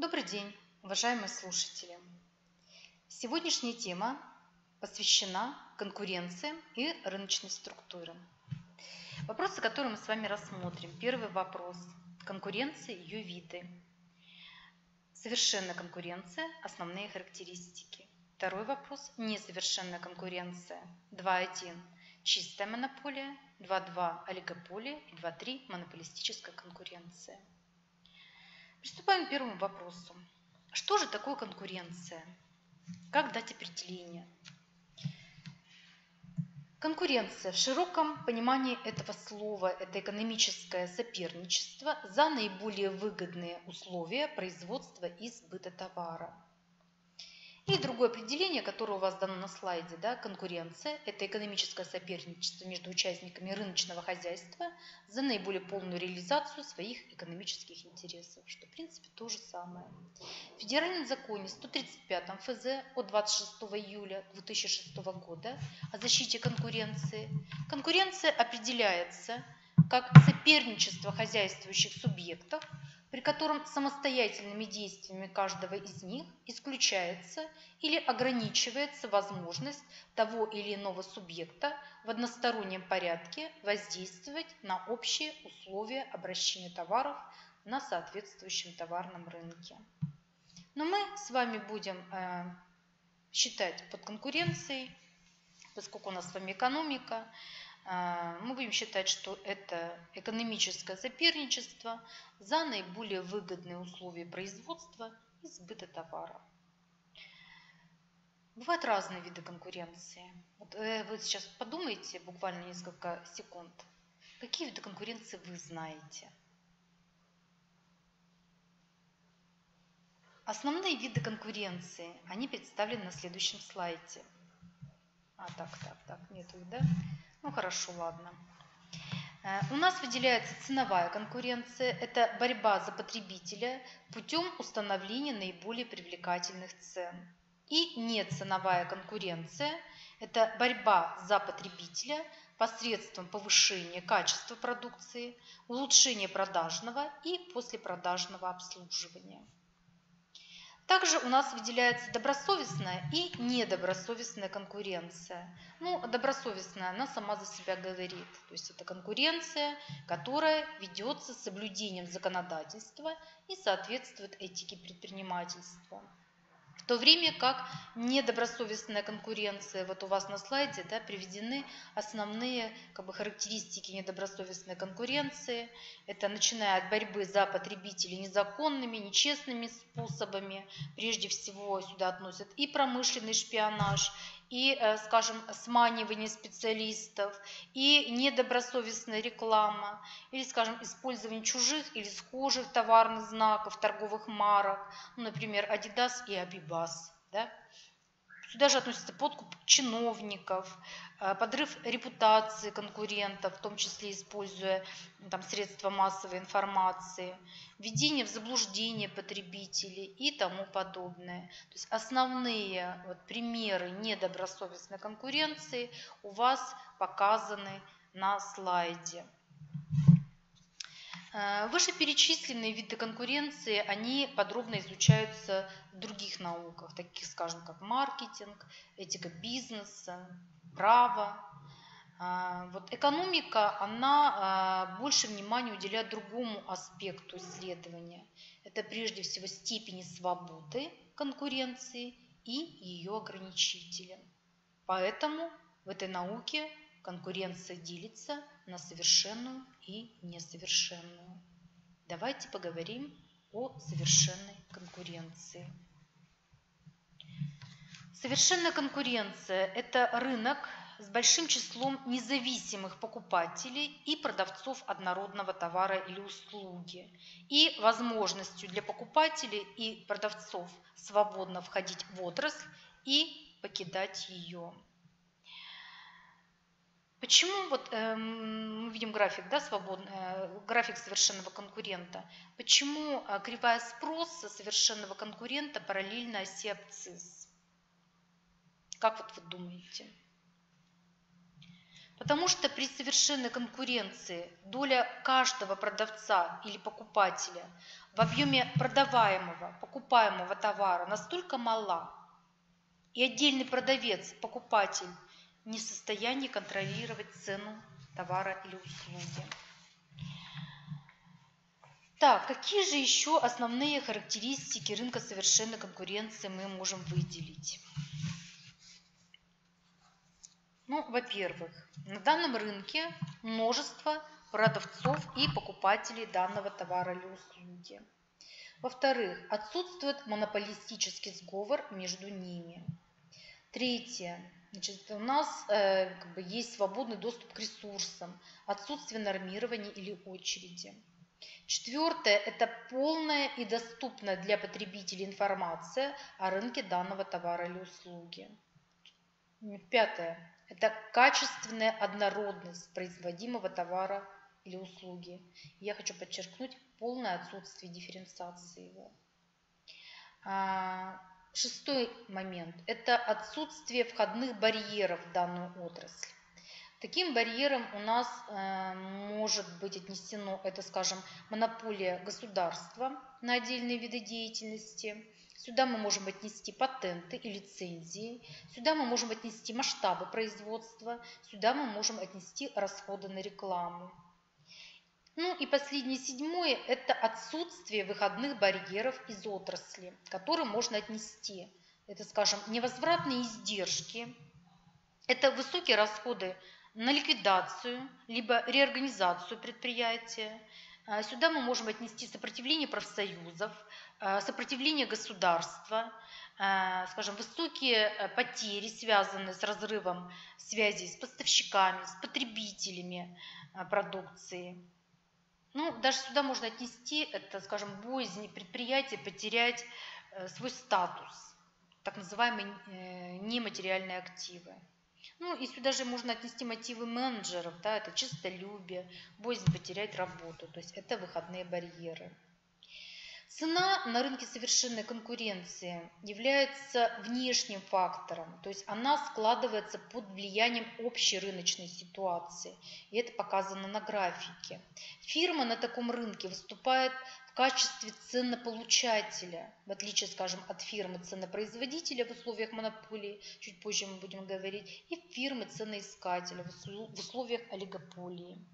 Добрый день, уважаемые слушатели! Сегодняшняя тема посвящена конкуренции и рыночной структуре. Вопросы, которые мы с вами рассмотрим. Первый вопрос. Конкуренция, ее виды. Совершенная конкуренция, основные характеристики. Второй вопрос. Несовершенная конкуренция. 2.1. Чистая монополия. 2.2. Олигополия. И 2.3. Монополистическая конкуренция. Приступаем к первому вопросу. Что же такое конкуренция? Как дать определение? Конкуренция в широком понимании этого слова – это экономическое соперничество за наиболее выгодные условия производства и сбыта товара – и другое определение, которое у вас дано на слайде, да, конкуренция – это экономическое соперничество между участниками рыночного хозяйства за наиболее полную реализацию своих экономических интересов, что в принципе то же самое. В Федеральном законе 135 ФЗ от 26 июля 2006 года о защите конкуренции конкуренция определяется как соперничество хозяйствующих субъектов – при котором самостоятельными действиями каждого из них исключается или ограничивается возможность того или иного субъекта в одностороннем порядке воздействовать на общие условия обращения товаров на соответствующем товарном рынке. Но мы с вами будем э, считать под конкуренцией, поскольку у нас с вами экономика, мы будем считать, что это экономическое соперничество за наиболее выгодные условия производства и сбыта товара. Бывают разные виды конкуренции. Вот э, вы сейчас подумайте буквально несколько секунд, какие виды конкуренции вы знаете. Основные виды конкуренции, они представлены на следующем слайде. А, так, так, так, нету их, да? Ну хорошо, ладно. Э, у нас выделяется ценовая конкуренция. Это борьба за потребителя путем установления наиболее привлекательных цен. И неценовая конкуренция – это борьба за потребителя посредством повышения качества продукции, улучшения продажного и послепродажного обслуживания. Также у нас выделяется добросовестная и недобросовестная конкуренция. Ну, добросовестная, она сама за себя говорит. То есть это конкуренция, которая ведется с соблюдением законодательства и соответствует этике предпринимательства то время как недобросовестная конкуренция, вот у вас на слайде да, приведены основные как бы, характеристики недобросовестной конкуренции. Это начиная от борьбы за потребителей незаконными, нечестными способами. Прежде всего сюда относят и промышленный шпионаж, и, э, скажем, сманивание специалистов, и недобросовестная реклама, или, скажем, использование чужих или схожих товарных знаков, торговых марок, ну, например, Adidas и Abibas. Да? Сюда же относится подкуп чиновников, э, подрыв репутации конкурентов, в том числе используя там, средства массовой информации, введение в заблуждение потребителей и тому подобное. То есть основные вот, примеры недобросовестной конкуренции у вас показаны на слайде. Э, вышеперечисленные виды конкуренции, они подробно изучаются в других науках, таких, скажем, как маркетинг, этика бизнеса, право. Э, вот экономика, она э, больше внимания уделяет другому аспекту исследования. Это прежде всего степени свободы конкуренции и ее ограничителя. Поэтому в этой науке конкуренция делится на совершенную и несовершенную. Давайте поговорим о совершенной конкуренции. Совершенная конкуренция – это рынок с большим числом независимых покупателей и продавцов однородного товара или услуги и возможностью для покупателей и продавцов свободно входить в отрасль и покидать ее. Почему вот э, мы видим график, да, свободный, э, график совершенного конкурента? Почему э, кривая спроса совершенного конкурента параллельна оси абцисс? Как вот вы думаете? Потому что при совершенной конкуренции доля каждого продавца или покупателя в объеме продаваемого, покупаемого товара настолько мала, и отдельный продавец, покупатель не в состоянии контролировать цену товара или услуги. Так, какие же еще основные характеристики рынка совершенной конкуренции мы можем выделить? Ну, во-первых, на данном рынке множество продавцов и покупателей данного товара или услуги. Во-вторых, отсутствует монополистический сговор между ними. Третье. Значит, у нас э, как бы, есть свободный доступ к ресурсам, отсутствие нормирования или очереди. Четвертое – это полная и доступная для потребителей информация о рынке данного товара или услуги. Пятое это качественная однородность производимого товара или услуги. Я хочу подчеркнуть полное отсутствие дифференциации его. Шестой момент – это отсутствие входных барьеров в данную отрасль. Таким барьером у нас э, может быть отнесено, это, скажем, монополия государства на отдельные виды деятельности – Сюда мы можем отнести патенты и лицензии. Сюда мы можем отнести масштабы производства. Сюда мы можем отнести расходы на рекламу. Ну и последнее, седьмое, это отсутствие выходных барьеров из отрасли, которые можно отнести. Это, скажем, невозвратные издержки, это высокие расходы на ликвидацию, либо реорганизацию предприятия. А сюда мы можем отнести сопротивление профсоюзов, Э, сопротивление государства, э, скажем, высокие э, потери, связанные с разрывом связи с поставщиками, с потребителями продукции. Ну, даже сюда можно отнести, это, скажем, боязнь предприятия потерять свой статус, так называемые нематериальные активы. Ну и сюда же можно отнести мотивы менеджеров, да, это чистолюбие, боязнь потерять работу, то есть это выходные барьеры. Цена на рынке совершенной конкуренции является внешним фактором, то есть она складывается под влиянием общей рыночной ситуации, и это показано на графике. Фирма на таком рынке выступает в качестве ценнополучателя, в отличие, скажем, от фирмы ценнопроизводителя в условиях монополии, чуть позже мы будем говорить, и фирмы ценноискателя в условиях олигополии.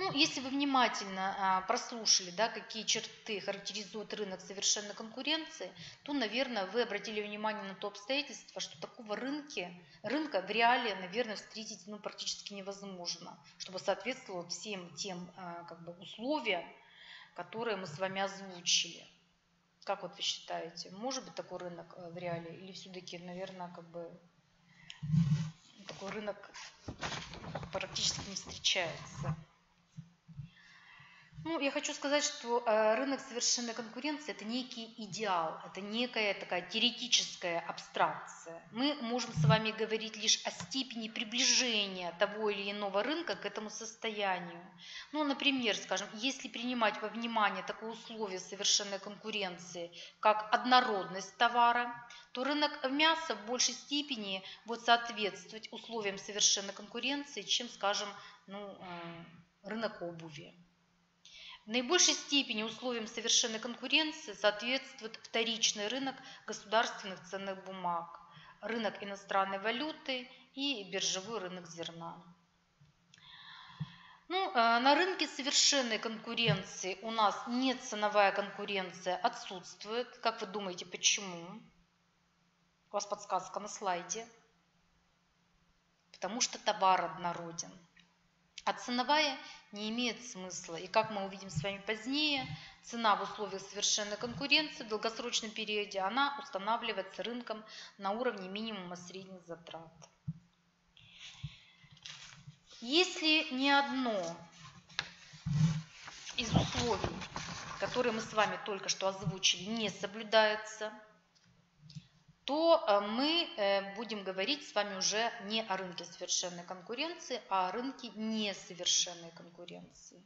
Ну, если вы внимательно а, прослушали, да, какие черты характеризуют рынок совершенной конкуренции, то, наверное, вы обратили внимание на то обстоятельство, что такого рынке, рынка в реале, наверное, встретить ну, практически невозможно, чтобы соответствовало всем тем а, как бы, условиям, которые мы с вами озвучили. Как вот вы считаете, может быть такой рынок э, в реале или все-таки, наверное, как бы такой рынок практически не встречается? Ну, я хочу сказать, что э, рынок совершенной конкуренции – это некий идеал, это некая такая теоретическая абстракция. Мы можем с вами говорить лишь о степени приближения того или иного рынка к этому состоянию. Ну, например, скажем, если принимать во внимание такое условие совершенной конкуренции, как однородность товара, то рынок мяса в большей степени будет соответствовать условиям совершенной конкуренции, чем, скажем, ну, э, рынок обуви. В наибольшей степени условиям совершенной конкуренции соответствует вторичный рынок государственных ценных бумаг, рынок иностранной валюты и биржевой рынок зерна. Ну, э, на рынке совершенной конкуренции у нас нет ценовая конкуренция отсутствует. Как вы думаете, почему? У вас подсказка на слайде. Потому что товар однороден. А ценовая не имеет смысла. И как мы увидим с вами позднее, цена в условиях совершенной конкуренции в долгосрочном периоде, она устанавливается рынком на уровне минимума средних затрат. Если ни одно из условий, которые мы с вами только что озвучили, не соблюдается – то э, мы э, будем говорить с вами уже не о рынке совершенной конкуренции, а о рынке несовершенной конкуренции.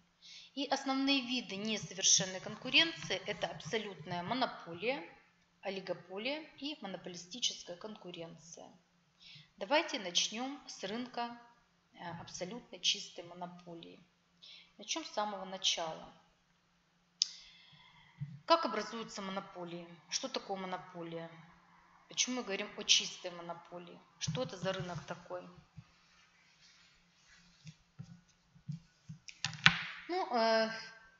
И основные виды несовершенной конкуренции – это абсолютная монополия, олигополия и монополистическая конкуренция. Давайте начнем с рынка абсолютно чистой монополии. Начнем с самого начала. Как образуются монополии? Что такое монополия? Почему мы говорим о чистой монополии? Что это за рынок такой? Ну, э,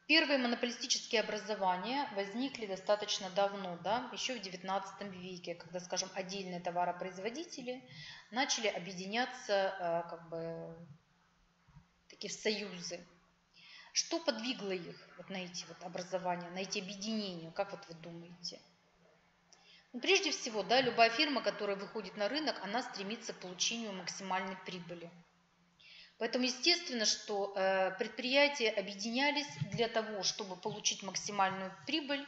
первые монополистические образования возникли достаточно давно, да, еще в XIX веке, когда, скажем, отдельные товаропроизводители начали объединяться э, как бы такие в союзы. Что подвигло их вот на эти вот образования, на эти объединения, как вот вы думаете? Ну, прежде всего, да, любая фирма, которая выходит на рынок, она стремится к получению максимальной прибыли. Поэтому естественно, что э, предприятия объединялись для того, чтобы получить максимальную прибыль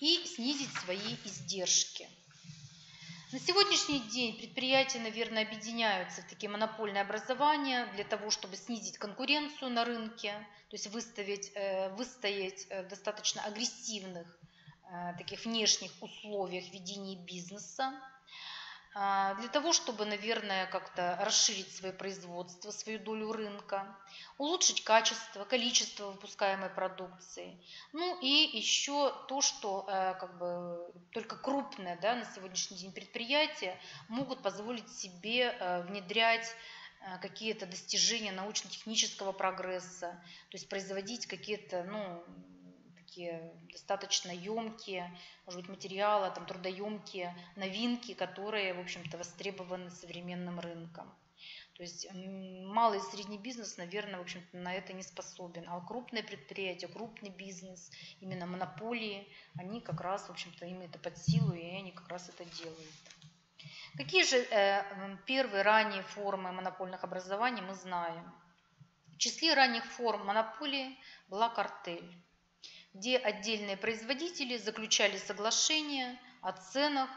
и снизить свои издержки. На сегодняшний день предприятия, наверное, объединяются в такие монопольные образования для того, чтобы снизить конкуренцию на рынке, то есть выставить, э, выстоять в достаточно агрессивных Э, таких внешних условиях ведения бизнеса, а, для того, чтобы, наверное, как-то расширить свое производство, свою долю рынка, улучшить качество, количество выпускаемой продукции. Ну и еще то, что э, как бы, только крупные да, на сегодняшний день предприятия могут позволить себе э, внедрять какие-то достижения научно-технического прогресса, то есть производить какие-то ну, такие достаточно емкие, может быть, материалы, там, трудоемкие новинки, которые, в общем-то, востребованы современным рынком. То есть малый и средний бизнес, наверное, в общем-то, на это не способен. А крупные предприятия, крупный бизнес, именно монополии, они как раз, в общем-то, им это под силу, и они как раз это делают. Какие же э, первые ранние формы монопольных образований мы знаем? В числе ранних форм монополии была картель где отдельные производители заключали соглашения о ценах,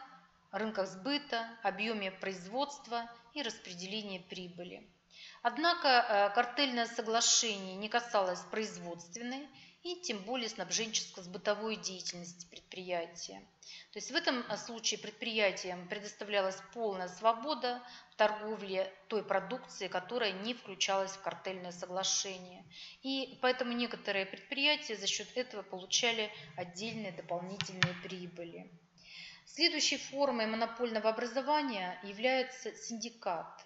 рынках сбыта, объеме производства и распределении прибыли. Однако э, картельное соглашение не касалось производственной и тем более снабженческо-сбытовой деятельности предприятия. То есть в этом э, случае предприятиям предоставлялась полная свобода в торговле той продукции, которая не включалась в картельное соглашение. И поэтому некоторые предприятия за счет этого получали отдельные дополнительные прибыли. Следующей формой монопольного образования является синдикат.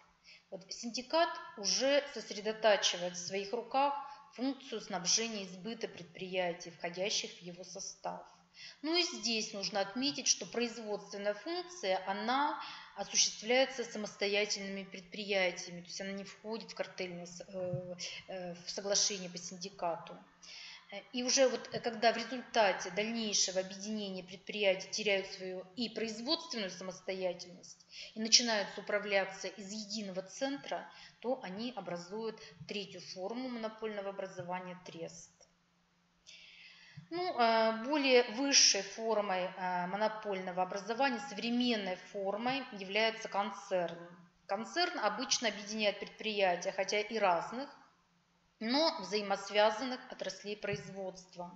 Вот синдикат уже сосредотачивает в своих руках функцию снабжения и сбыта предприятий, входящих в его состав. Ну и здесь нужно отметить, что производственная функция, она осуществляется самостоятельными предприятиями, то есть она не входит в картельное э, э, в соглашение по синдикату. И уже вот э, когда в результате дальнейшего объединения предприятий теряют свою и производственную самостоятельность и начинают управляться из единого центра, то они образуют третью форму монопольного образования – трест. Ну, э, более высшей формой э, монопольного образования, современной формой является концерн. Концерн обычно объединяет предприятия, хотя и разных, но взаимосвязанных отраслей производства.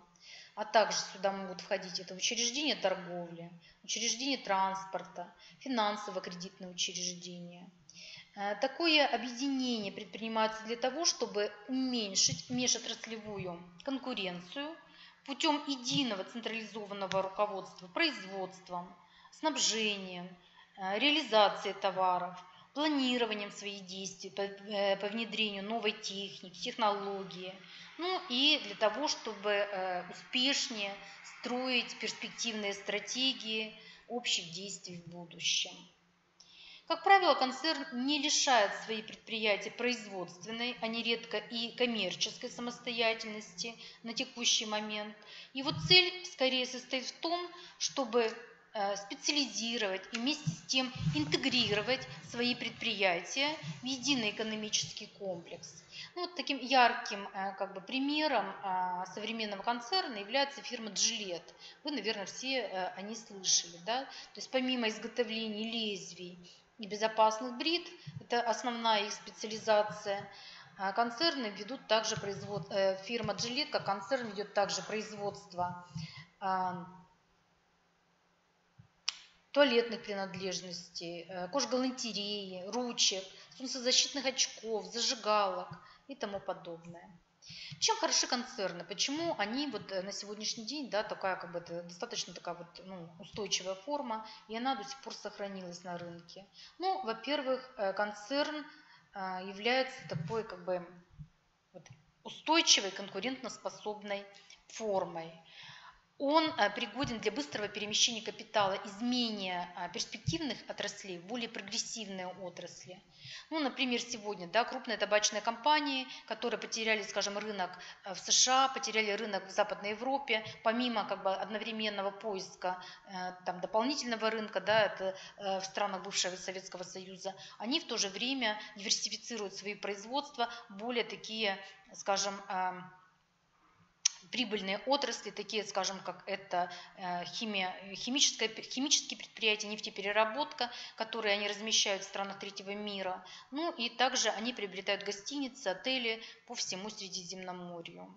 А также сюда могут входить это учреждения торговли, учреждения транспорта, финансово-кредитные учреждения. Э, такое объединение предпринимается для того, чтобы уменьшить межотраслевую конкуренцию путем единого централизованного руководства производством, снабжением, э, реализацией товаров – планированием своих действий по, э, по внедрению новой техники, технологии, ну и для того, чтобы э, успешнее строить перспективные стратегии общих действий в будущем. Как правило, концерн не лишает свои предприятия производственной, а нередко и коммерческой самостоятельности на текущий момент. Вот цель скорее состоит в том, чтобы специализировать и вместе с тем интегрировать свои предприятия в единый экономический комплекс. Ну, вот таким ярким э, как бы, примером э, современного концерна является фирма Gillette. Вы, наверное, все о ней слышали. Да? То есть помимо изготовления лезвий и безопасных брит, это основная их специализация, концерны ведут также производство, фирма Gillette как концерн ведет также производство туалетных принадлежностей, э, кожгалантереи, ручек, солнцезащитных очков, зажигалок и тому подобное. Чем хороши концерны? Почему они вот э, на сегодняшний день, да, такая как бы достаточно такая вот ну, устойчивая форма, и она до сих пор сохранилась на рынке? Ну, во-первых, э, концерн является такой как бы вот, устойчивой, конкурентоспособной формой он э, пригоден для быстрого перемещения капитала из менее э, перспективных отраслей в более прогрессивные отрасли. Ну, например, сегодня да, крупные табачные компании, которые потеряли, скажем, рынок э, в США, потеряли рынок в Западной Европе, помимо как бы, одновременного поиска там, дополнительного рынка, да, это в странах бывшего Советского Союза, они в то же время диверсифицируют свои производства, более такие, скажем, прибыльные отрасли, такие, скажем, как это э, химия, химическое, химические предприятия, нефтепереработка, которые они размещают в странах третьего мира. Ну и также они приобретают гостиницы, отели по всему Средиземноморью.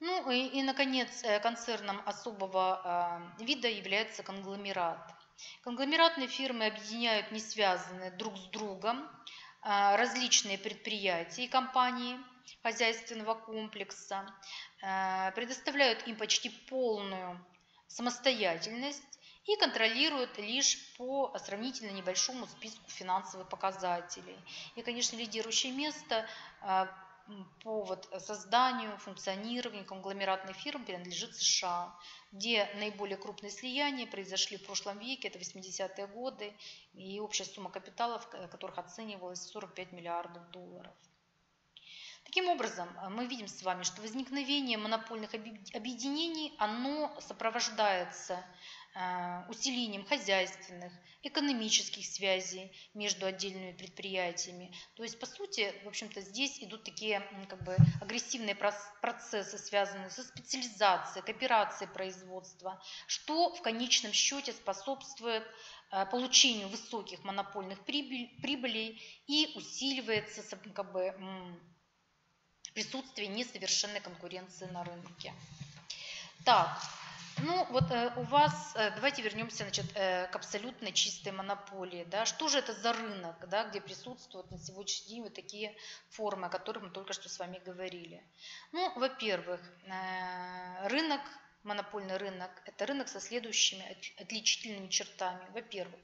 Ну и, и наконец, э, концерном особого э, вида является конгломерат. Конгломератные фирмы объединяют не связанные друг с другом различные предприятия и компании – хозяйственного комплекса, э, предоставляют им почти полную самостоятельность и контролируют лишь по сравнительно небольшому списку финансовых показателей. И, конечно, лидирующее место э, по вот созданию, функционированию конгломератной фирм принадлежит США, где наиболее крупные слияния произошли в прошлом веке, это 80-е годы, и общая сумма капиталов, которых оценивалась в 45 миллиардов долларов. Таким образом, э, мы видим с вами, что возникновение монопольных объединений, оно сопровождается э, усилением хозяйственных, экономических связей между отдельными предприятиями. То есть, по сути, в общем-то, здесь идут такие как бы, агрессивные процессы, связанные со специализацией, кооперацией производства, что в конечном счете способствует э, получению высоких монопольных прибылей и усиливается как бы, присутствие несовершенной конкуренции на рынке. Так, ну вот э, у вас, э, давайте вернемся значит, э, к абсолютно чистой монополии. Да? Что же это за рынок, да, где присутствуют на сегодняшний день вот такие формы, о которых мы только что с вами говорили? Ну, во-первых, рынок, монопольный рынок, это рынок со следующими отличительными чертами. Во-первых,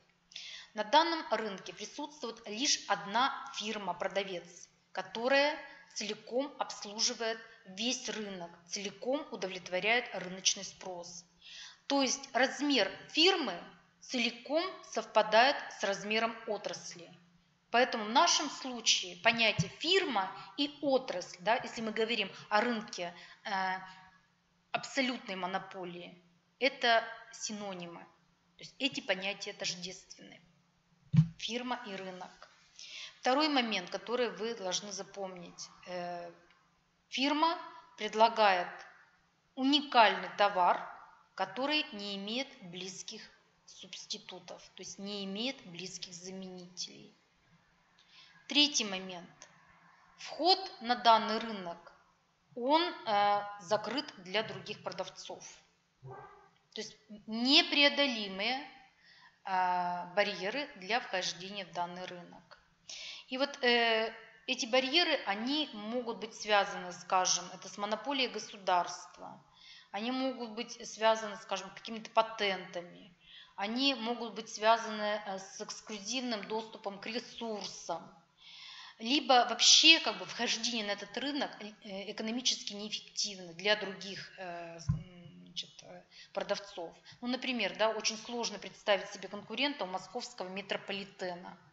на данном рынке присутствует лишь одна фирма-продавец, которая целиком обслуживает весь рынок, целиком удовлетворяет рыночный спрос. То есть размер фирмы целиком совпадает с размером отрасли. Поэтому в нашем случае понятие фирма и отрасль, да, если мы говорим о рынке э, абсолютной монополии, это синонимы. То есть эти понятия тождественны. Фирма и рынок. Второй момент, который вы должны запомнить. Э, фирма предлагает уникальный товар, который не имеет близких субститутов, то есть не имеет близких заменителей. Третий момент. Вход на данный рынок, он э, закрыт для других продавцов. То есть непреодолимые э, барьеры для вхождения в данный рынок. И вот э, эти барьеры, они могут быть связаны, скажем, это с монополией государства, они могут быть связаны, скажем, какими-то патентами, они могут быть связаны э, с эксклюзивным доступом к ресурсам, либо вообще как бы вхождение на этот рынок э, экономически неэффективно для других э, значит, продавцов. Ну, например, да, очень сложно представить себе конкурента у московского метрополитена –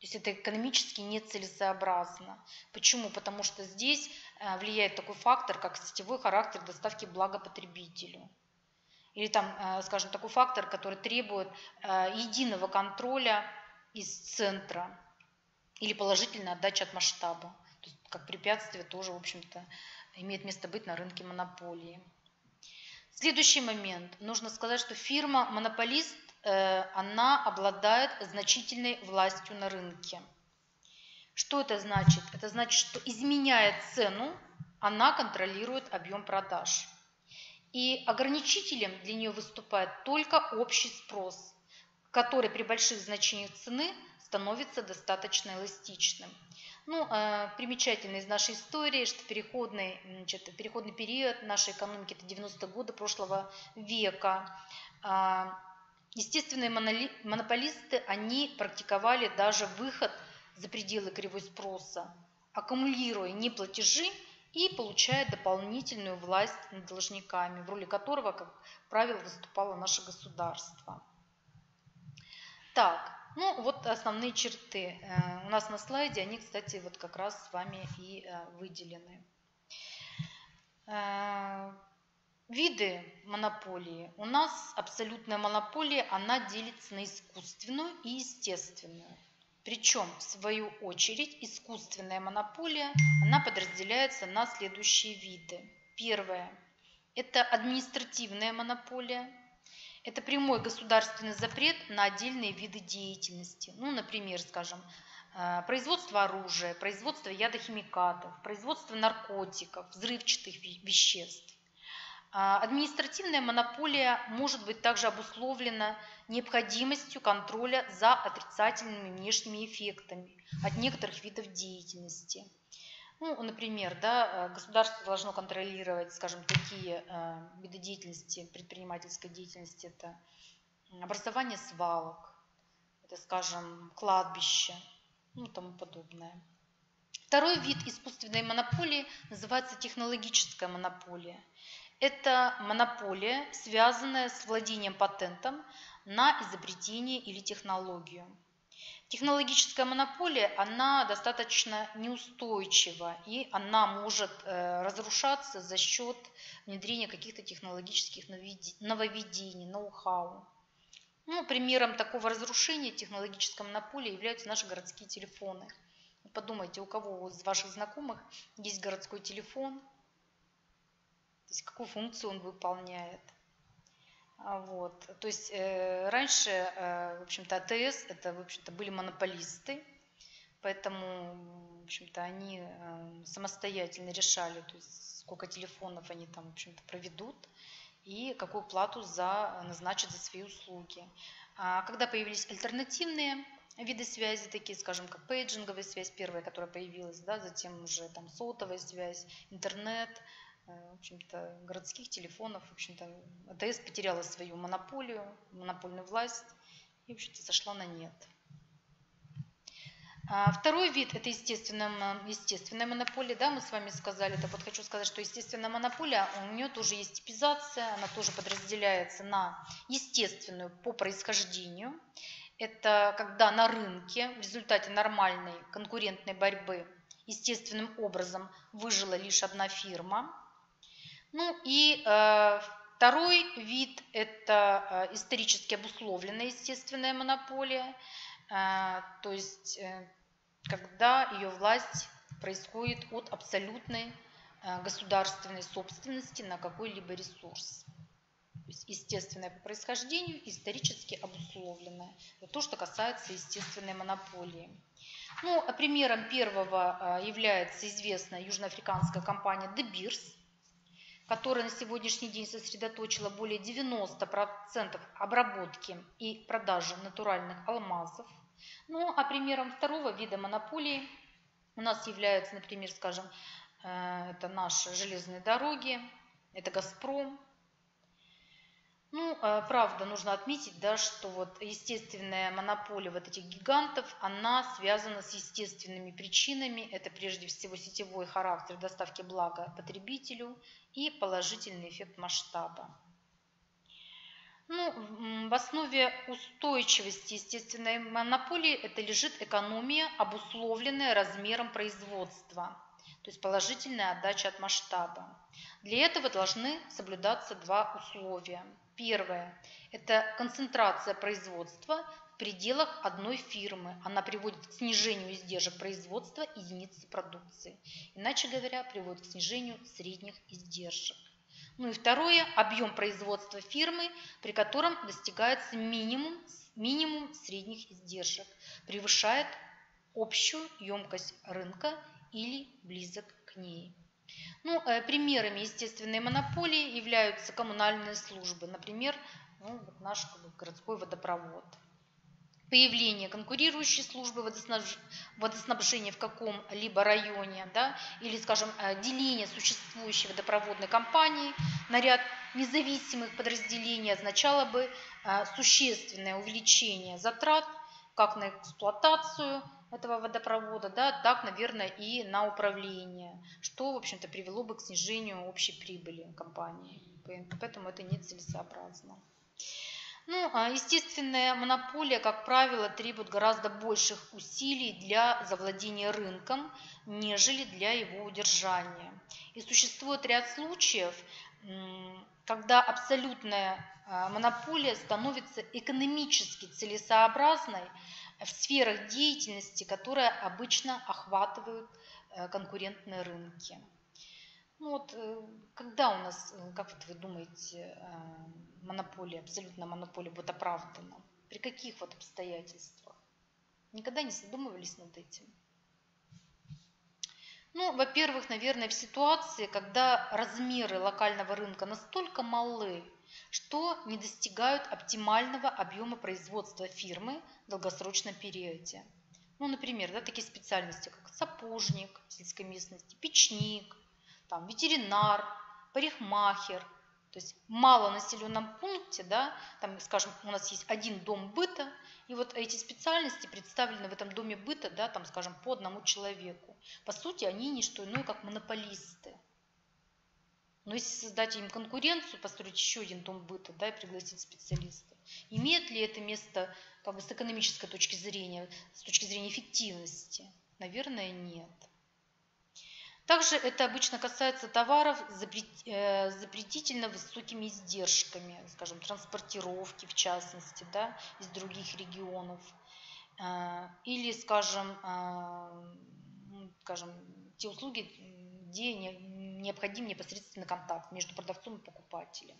то есть это экономически нецелесообразно. Почему? Потому что здесь э, влияет такой фактор, как сетевой характер доставки блага потребителю. Или там, э, скажем, такой фактор, который требует э, единого контроля из центра или положительной отдачи от масштаба. То есть как препятствие тоже, в общем-то, имеет место быть на рынке монополии. Следующий момент. Нужно сказать, что фирма-монополист она обладает значительной властью на рынке. Что это значит? Это значит, что изменяя цену, она контролирует объем продаж. И ограничителем для нее выступает только общий спрос, который при больших значениях цены становится достаточно эластичным. Ну, э, примечательно из нашей истории, что переходный, значит, переходный период нашей экономики – это 90-е годы прошлого века. Э, естественные монополисты, они практиковали даже выход за пределы кривой спроса, аккумулируя неплатежи и получая дополнительную власть над должниками, в роли которого, как правило, выступало наше государство. Так, ну, вот основные черты. Э, у нас на слайде они, кстати, вот как раз с вами и э, выделены. Виды монополии. У нас абсолютная монополия, она делится на искусственную и естественную. Причем, в свою очередь, искусственная монополия, она подразделяется на следующие виды. Первое – это административная монополия. Это прямой государственный запрет на отдельные виды деятельности. Ну, например, скажем, э, производство оружия, производство ядохимикатов, производство наркотиков, взрывчатых веществ. А, административная монополия может быть также обусловлена необходимостью контроля за отрицательными внешними эффектами от некоторых видов деятельности – ну, например, да, э, государство должно контролировать, скажем, такие э, виды деятельности, предпринимательской деятельности, это образование свалок, это, скажем, кладбище, ну, тому подобное. Второй вид искусственной монополии называется технологическая монополия. Это монополия, связанная с владением патентом на изобретение или технологию. Технологическая монополия, она достаточно неустойчива, и она может э, разрушаться за счет внедрения каких-то технологических нововведений, ноу-хау. Ну, примером такого разрушения технологической монополии являются наши городские телефоны. Подумайте, у кого из ваших знакомых есть городской телефон, то есть какую функцию он выполняет – а, вот. То есть э, раньше, э, в общем-то, АТС это, в общем-то, были монополисты, поэтому, в общем-то, они э, самостоятельно решали, то есть сколько телефонов они там, в общем-то, проведут и какую плату за, назначат за свои услуги. А когда появились альтернативные виды связи, такие, скажем, как пейджинговая связь, первая, которая появилась, да, затем уже там сотовая связь, интернет – Э, в общем-то, городских телефонов. В общем-то, АТС потеряла свою монополию, монопольную власть и, в общем-то, сошла на нет. А второй вид – это естественная, естественная монополия. Да, мы с вами сказали, так вот хочу сказать, что естественная монополия, у нее тоже есть типизация, она тоже подразделяется на естественную по происхождению. Это когда на рынке в результате нормальной конкурентной борьбы естественным образом выжила лишь одна фирма. Ну и э, второй вид – это э, исторически обусловленная естественная монополия, э, то есть э, когда ее власть происходит от абсолютной э, государственной собственности на какой-либо ресурс. То есть естественное по происхождению, исторически обусловленное. Это то, что касается естественной монополии. Ну, а примером первого э, является известная южноафриканская компания De Beers – которая на сегодняшний день сосредоточила более 90% обработки и продажи натуральных алмазов. Ну, а примером второго вида монополии у нас являются, например, скажем, э, это наши железные дороги, это «Газпром», ну, э, правда, нужно отметить, да, что вот естественная монополия вот этих гигантов, она связана с естественными причинами. Это прежде всего сетевой характер доставки блага потребителю и положительный эффект масштаба. Ну, в основе устойчивости естественной монополии это лежит экономия, обусловленная размером производства, то есть положительная отдача от масштаба. Для этого должны соблюдаться два условия – Первое – это концентрация производства в пределах одной фирмы. Она приводит к снижению издержек производства единицы продукции. Иначе говоря, приводит к снижению средних издержек. Ну и второе – объем производства фирмы, при котором достигается минимум, минимум средних издержек, превышает общую емкость рынка или близок к ней. Ну, э, примерами естественной монополии являются коммунальные службы, например, ну, вот наш городской водопровод. появление конкурирующей службы водоснабжения в каком-либо районе, да, или, скажем, э, деление существующей водопроводной компании на ряд независимых подразделений означало бы э, существенное увеличение затрат как на эксплуатацию этого водопровода, да, так, наверное, и на управление, что, в общем-то, привело бы к снижению общей прибыли компании. Поэтому это нецелесообразно. Ну, а естественная монополия, как правило, требует гораздо больших усилий для завладения рынком, нежели для его удержания. И существует ряд случаев, когда абсолютная а, монополия становится экономически целесообразной в сферах деятельности, которые обычно охватывают э, конкурентные рынки. Ну вот, э, когда у нас, э, как вот вы думаете, монополия, абсолютно монополия будет оправдана? При каких вот обстоятельствах? Никогда не задумывались над этим? Ну, во-первых, наверное, в ситуации, когда размеры локального рынка настолько малы, что не достигают оптимального объема производства фирмы в долгосрочном периоде. Ну, например, да, такие специальности, как сапожник в сельской местности, печник, там, ветеринар, парикмахер. То есть в малонаселенном пункте, да, там, скажем, у нас есть один дом быта, и вот эти специальности представлены в этом доме быта, да, там, скажем, по одному человеку. По сути, они не что иное, как монополисты. Но если создать им конкуренцию, построить еще один дом быта, да, и пригласить специалистов, имеет ли это место как бы с экономической точки зрения, с точки зрения эффективности? Наверное, нет. Также это обычно касается товаров с э, запретительно высокими издержками, скажем, транспортировки в частности, да, из других регионов. Э, или, скажем, э, скажем, те услуги, где необходим непосредственный контакт между продавцом и покупателем.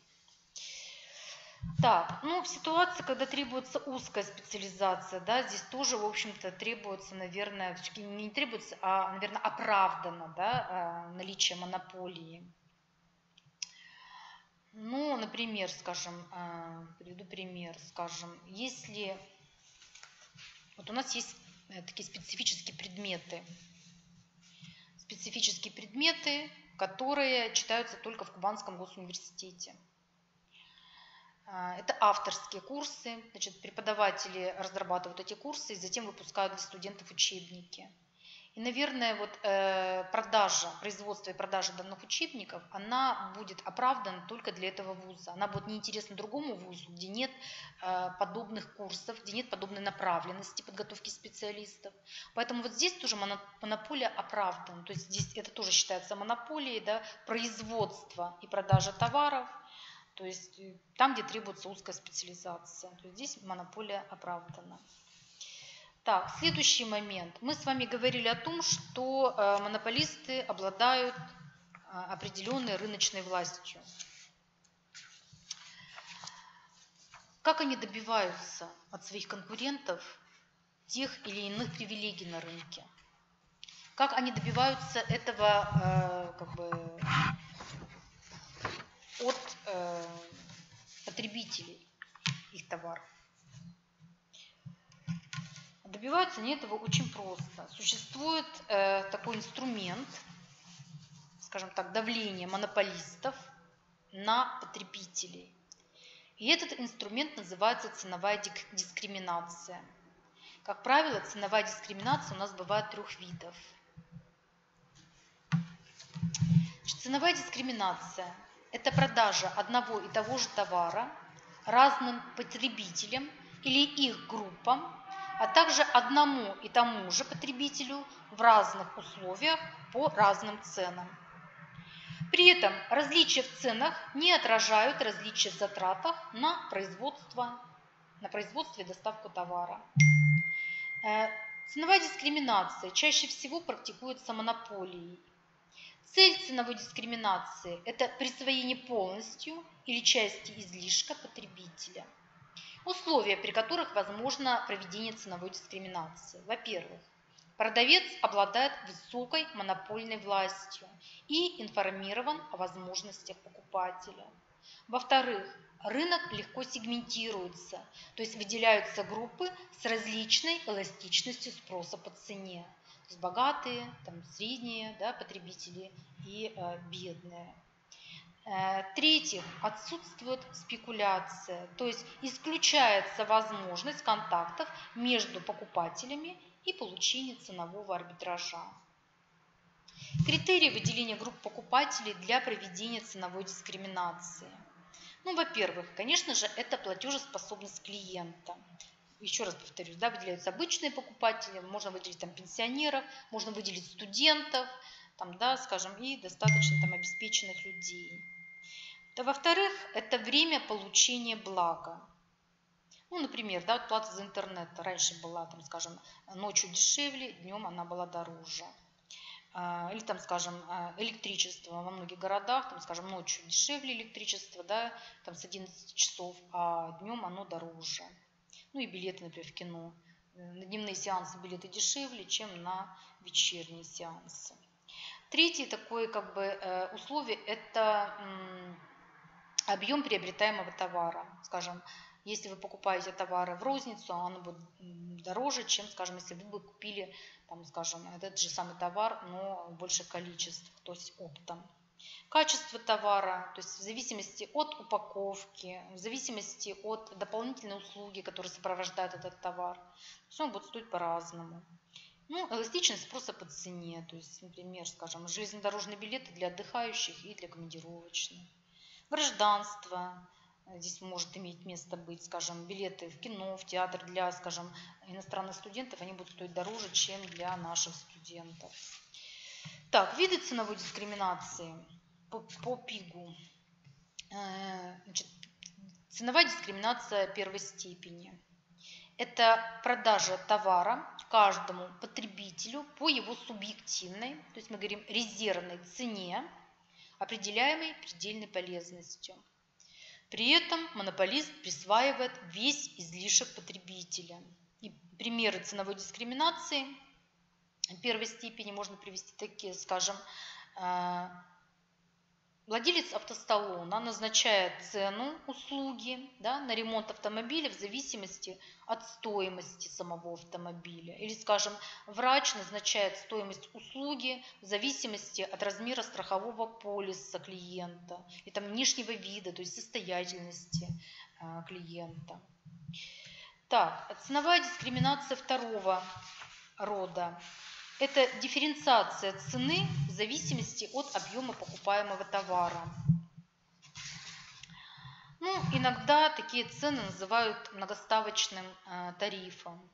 Так, ну в ситуации, когда требуется узкая специализация, да, здесь тоже, в общем-то, требуется, наверное, не требуется, а, наверное, оправдано, да, а, наличие монополии. Ну, например, скажем, а, приведу пример, скажем, если вот у нас есть э, такие специфические предметы, специфические предметы, которые читаются только в Кубанском госуниверситете. А, это авторские курсы, значит, преподаватели разрабатывают эти курсы и затем выпускают для студентов учебники. Наверное, вот э, продажа, производство и продажа данных учебников, она будет оправдана только для этого вуза. Она будет неинтересна другому вузу, где нет э, подобных курсов, где нет подобной направленности подготовки специалистов. Поэтому вот здесь тоже монополия оправдана. То есть здесь это тоже считается монополией, да, производство и продажа товаров – то есть э, там, где требуется узкая специализация. То здесь монополия оправдана. Так, следующий момент. Мы с вами говорили о том, что э, монополисты обладают э, определенной рыночной властью. Как они добиваются от своих конкурентов тех или иных привилегий на рынке? Как они добиваются этого как бы, от э, потребителей их товаров. Добиваются они этого очень просто. Существует э, такой инструмент, скажем так, давления монополистов на потребителей. И этот инструмент называется ценовая дискриминация. Как правило, ценовая дискриминация у нас бывает трех видов. Ценовая дискриминация это продажа одного и того же товара разным потребителям или их группам, а также одному и тому же потребителю в разных условиях по разным ценам. При этом различия в ценах не отражают различия в затратах на производство, на производство и доставку товара. Э, ценовая дискриминация чаще всего практикуется монополией Цель ценовой дискриминации – это присвоение полностью или части излишка потребителя. Условия, при которых возможно проведение ценовой дискриминации. Во-первых, продавец обладает высокой монопольной властью и информирован о возможностях покупателя. Во-вторых, рынок легко сегментируется, то есть выделяются группы с различной эластичностью спроса по цене. То есть богатые, там, средние да, потребители и э, бедные. Э, третьих, отсутствует спекуляция, то есть исключается возможность контактов между покупателями и получения ценового арбитража. Критерии выделения групп покупателей для проведения ценовой дискриминации. Ну, во-первых, конечно же, это платежеспособность клиента. Еще раз повторюсь, да, выделяются обычные покупатели, можно выделить там пенсионеров, можно выделить студентов, там, да, скажем, и достаточно там обеспеченных людей. То, во-вторых, это время получения блага. Ну, например, да, вот плата за интернет раньше была, там, скажем, ночью дешевле, днем она была дороже. А, или там, скажем, а, электричество во многих городах, там, скажем, ночью дешевле электричество, да, там с 11 часов, а днем оно дороже. Ну и билеты, например, в кино. На дневные сеансы билеты дешевле, чем на вечерние сеансы. Третье такое как бы э, условие – это объем приобретаемого товара. Скажем, если вы покупаете товары в розницу, он будет дороже, чем, скажем, если вы бы купили, там, скажем, этот же самый товар, но в больших то есть оптом. Качество товара, то есть в зависимости от упаковки, в зависимости от дополнительной услуги, которые сопровождают этот товар, все будет стоить по-разному. Ну, эластичность спроса по цене, то есть, например, скажем, железнодорожные билеты для отдыхающих и для командировочных. Гражданство, здесь может иметь место быть, скажем, билеты в кино, в театр для, скажем, иностранных студентов, они будут стоить дороже, чем для наших студентов. Так, виды ценовой дискриминации по, по ПИГу. Э, значит, ценовая дискриминация первой степени. Это продажа товара каждому потребителю по его субъективной, то есть мы говорим резервной цене, определяемой предельной полезностью. При этом монополист присваивает весь излишек потребителя. И примеры ценовой дискриминации первой степени можно привести такие, скажем, э, Владелец автосталона назначает цену услуги да, на ремонт автомобиля в зависимости от стоимости самого автомобиля. Или, скажем, врач назначает стоимость услуги в зависимости от размера страхового полиса клиента и там внешнего вида, то есть состоятельности э, клиента. Так, ценовая дискриминация второго рода это дифференциация цены в зависимости от объема покупаемого товара. Ну, иногда такие цены называют многоставочным э, тарифом.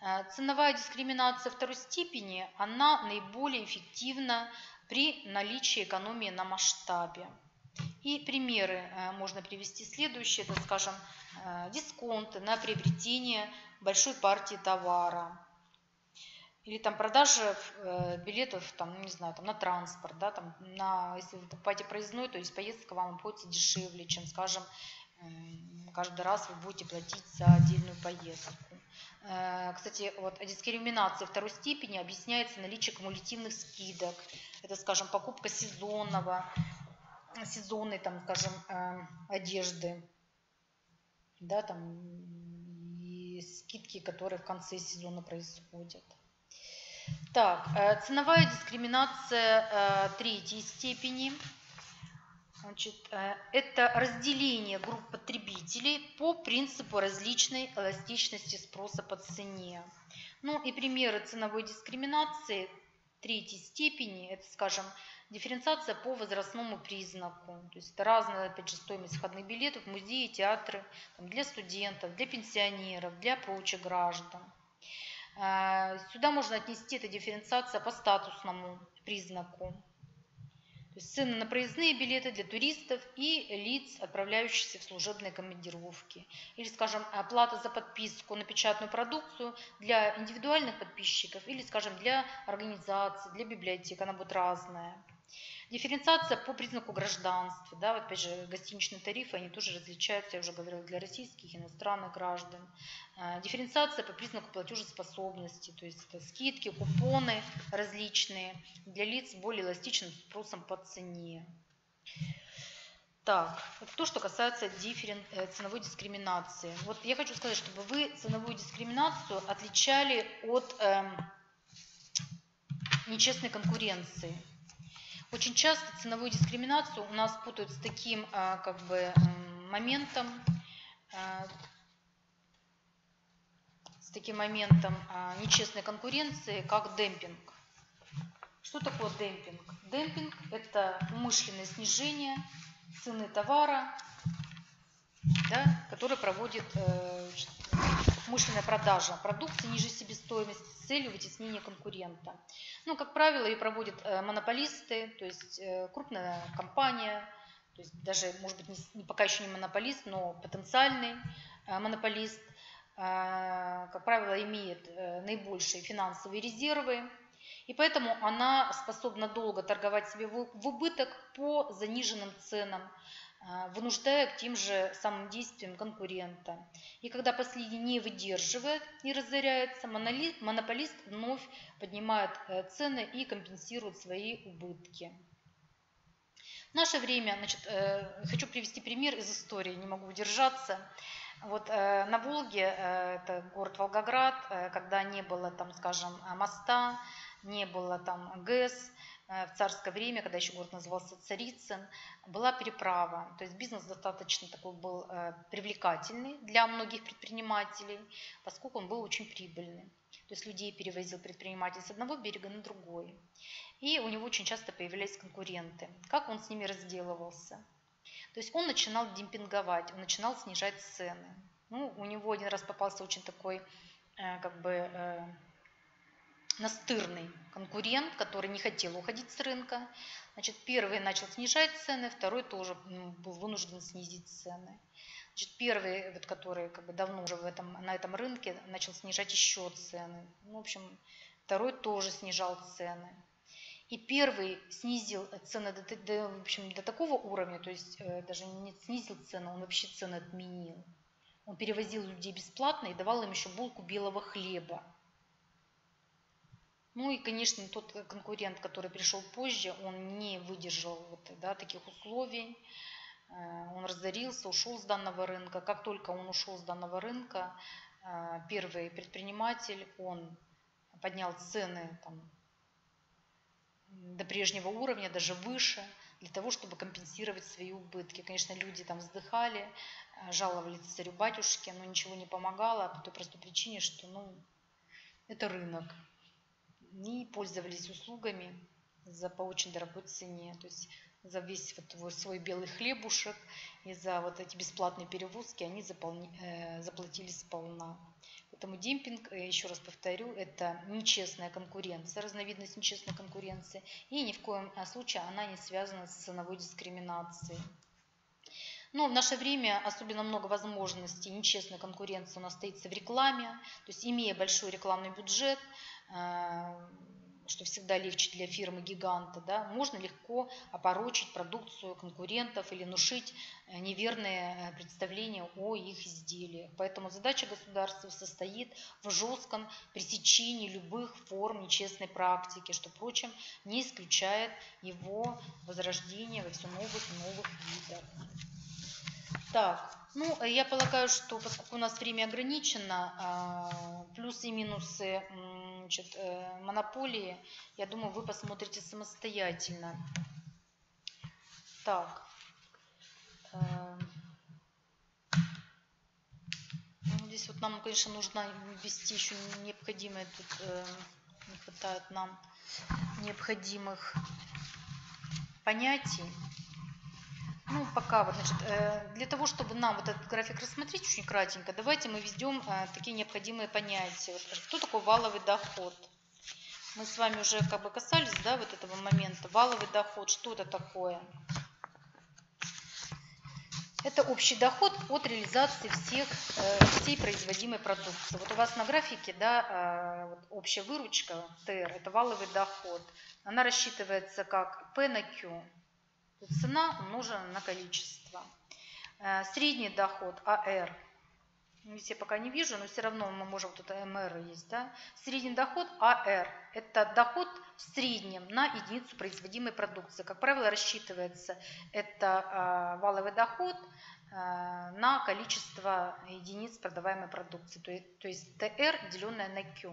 Э, ценовая дискриминация второй степени, она наиболее эффективна при наличии экономии на масштабе. И примеры э, можно привести следующие, это, скажем, дисконты на приобретение большой партии товара, или там продажа э, билетов, там, не знаю, там, на транспорт, да, там, на, если вы покупаете проездной, то есть поездка вам обходится дешевле, чем, скажем, э, каждый раз вы будете платить за отдельную поездку. Э, кстати, вот дискриминация второй степени объясняется наличием кумулятивных скидок. Это, скажем, покупка сезонного, сезонной, там, скажем, одежды, да, там, и скидки, которые в конце сезона происходят. Так, э, ценовая дискриминация э, третьей степени. Значит, э, это разделение групп потребителей по принципу различной эластичности спроса по цене. Ну и примеры ценовой дискриминации третьей степени, это, скажем, дифференциация по возрастному признаку. То есть это разная, опять же, стоимость входных билетов музеи, театры для студентов, для пенсионеров, для прочих граждан. А, сюда можно отнести это дифференциация по статусному признаку. То есть цены на проездные билеты для туристов и лиц, отправляющихся в служебные командировки. Или, скажем, оплата за подписку на печатную продукцию для индивидуальных подписчиков или, скажем, для организаций, для библиотек. Она будет разная. Дифференциация по признаку гражданства. Да, вот опять же, гостиничные тарифы, они тоже различаются, я уже говорила, для российских иностранных граждан. А, дифференциация по признаку платежеспособности, то есть это скидки, купоны различные для лиц с более эластичным спросом по цене. Так, это то, что касается дифферен... Э, ценовой дискриминации. Вот я хочу сказать, чтобы вы ценовую дискриминацию отличали от эм, нечестной конкуренции. Очень часто ценовую дискриминацию у нас путают с таким э, как бы моментом, э, с таким моментом нечестной конкуренции, как демпинг. Что такое демпинг? Демпинг – это умышленное снижение цены товара, да, который проводит э, умышленная продажа продукции ниже себестоимости с целью вытеснения конкурента. Ну, как правило, ее проводят э, монополисты, то есть э, крупная компания, то есть даже, может быть, не, пока еще не монополист, но потенциальный э, монополист, как правило, имеет наибольшие финансовые резервы, и поэтому она способна долго торговать себе в убыток по заниженным ценам, вынуждая к тем же самым действиям конкурента. И когда последний не выдерживает и разоряется, монополист вновь поднимает э, цены и компенсирует свои убытки. В наше время, значит, э, хочу привести пример из истории, не могу удержаться. Вот э, на Волге, это город Волгоград, когда не было там, скажем, моста, не было там ГЭС, в царское время, когда еще город назывался Царицын, была переправа. То есть бизнес достаточно такой был э, привлекательный для многих предпринимателей, поскольку он был очень прибыльный. То есть людей перевозил предприниматель с одного берега на другой. И у него очень часто появлялись конкуренты. Как он с ними разделывался? То есть он начинал демпинговать, он начинал снижать цены. Ну, у него один раз попался очень такой, э, как бы, настырный конкурент, который не хотел уходить с рынка. Значит, первый начал снижать цены, второй тоже был вынужден снизить цены. Значит, первый, вот, который как бы давно уже в этом, на этом рынке, начал снижать еще цены. Ну, в общем, второй тоже снижал цены. И первый снизил цены до, до, в общем, до такого уровня, то есть э, даже не снизил цены, он вообще цены отменил. Он перевозил людей бесплатно и давал им еще булку белого хлеба. Ну и, конечно, тот конкурент, который пришел позже, он не выдержал вот, да, таких условий. Э, он разорился, ушел с данного рынка. Как только он ушел с данного рынка, э, первый предприниматель, он поднял цены там, до прежнего уровня, даже выше, для того, чтобы компенсировать свои убытки. Конечно, люди там вздыхали, э, жаловались царю-батюшке, но ничего не помогало по той простой причине, что ну, это рынок не пользовались услугами за по очень дорогой цене. То есть за весь вот свой белый хлебушек и за вот эти бесплатные перевозки они заполни, э, заплатили сполна. Поэтому демпинг, э, еще раз повторю, это нечестная конкуренция, разновидность нечестной конкуренции. И ни в коем э, случае она не связана с ценовой дискриминацией. Но в наше время особенно много возможностей нечестной конкуренции у нас стоится в рекламе. То есть имея большой рекламный бюджет, что всегда легче для фирмы-гиганта, да, можно легко опорочить продукцию конкурентов или внушить э, неверные э, представления о их изделиях. Поэтому задача государства состоит в жестком пресечении любых форм нечестной практики, что, впрочем, не исключает его возрождение во все новых новых видах. Так, ну, я полагаю, что поскольку у нас время ограничено, а, плюсы и минусы значит, э, монополии, я думаю, вы посмотрите самостоятельно. Так. Э, ну, здесь вот нам, конечно, нужно ввести еще необходимые, тут э, не хватает нам необходимых понятий. Ну, пока вот, значит, э, для того, чтобы нам вот этот график рассмотреть очень кратенько, давайте мы введем э, такие необходимые понятия. Вот, что такое валовый доход? Мы с вами уже как бы касались, да, вот этого момента. Валовый доход, что это такое? Это общий доход от реализации всех, э, всей производимой продукции. Вот у вас на графике да, общая выручка ТР, это валовый доход. Она рассчитывается как P на Q. Цена умножена на количество. Э, средний доход АР Здесь я пока не вижу, но все равно мы можем, вот это МР есть, да. Средний доход АР – это доход в среднем на единицу производимой продукции. Как правило, рассчитывается это валовый доход – на количество единиц продаваемой продукции, то есть, TR, деленное на Q.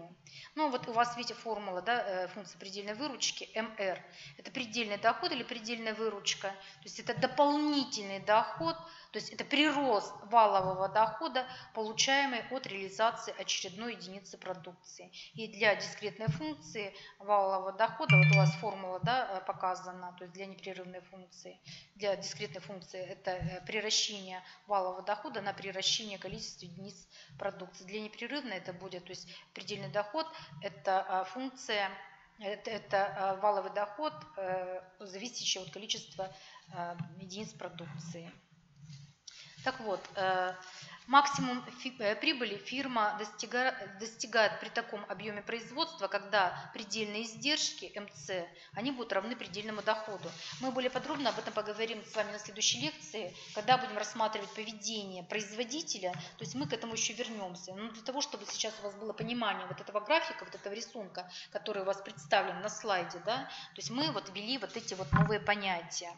Ну вот у вас, видите, формула да, э, функции предельной выручки, MR. Это предельный доход или предельная выручка. То есть это дополнительный доход то есть это прирост валового дохода, получаемый от реализации очередной единицы продукции. И для дискретной функции валового дохода, вот у вас формула да, э, показана, то есть для непрерывной функции, для дискретной функции это э, приращение валового дохода на приращение количества единиц продукции. Для непрерывной это будет, то есть предельный доход, это э, функция это, это валовый доход, зависящий от количества единиц продукции. Так вот, э, максимум э, прибыли фирма достигает, при таком объеме производства, когда предельные издержки МЦ, они будут равны предельному доходу. Мы более подробно об этом поговорим с вами на следующей лекции, когда будем рассматривать поведение производителя, то есть мы к этому еще вернемся. Но для того, чтобы сейчас у вас было понимание вот этого графика, вот этого рисунка, который у вас представлен на слайде, да, то есть мы вот ввели вот эти вот новые понятия.